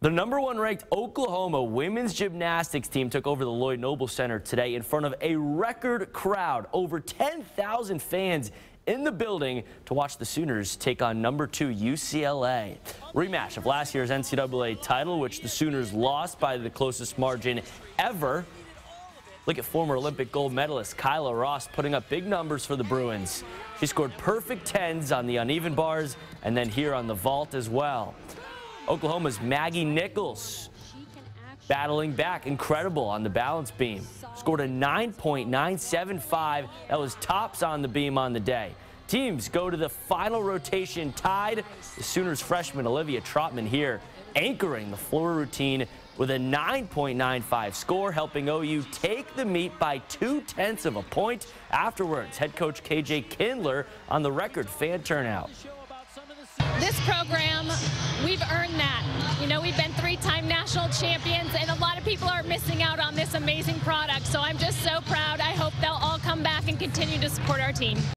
The number one ranked Oklahoma women's gymnastics team took over the Lloyd Noble Center today in front of a record crowd. Over 10,000 fans in the building to watch the Sooners take on number two UCLA. Rematch of last year's NCAA title, which the Sooners lost by the closest margin ever. Look at former Olympic gold medalist Kyla Ross putting up big numbers for the Bruins. She scored perfect tens on the uneven bars and then here on the vault as well. Oklahoma's Maggie Nichols battling back. Incredible on the balance beam. Scored a 9.975. That was tops on the beam on the day. Teams go to the final rotation tied. The Sooners freshman Olivia Trautman here anchoring the floor routine with a 9.95 score, helping OU take the meet by two-tenths of a point. Afterwards, head coach KJ Kindler on the record fan turnout. This program, three-time national champions, and a lot of people are missing out on this amazing product. So I'm just so proud. I hope they'll all come back and continue to support our team.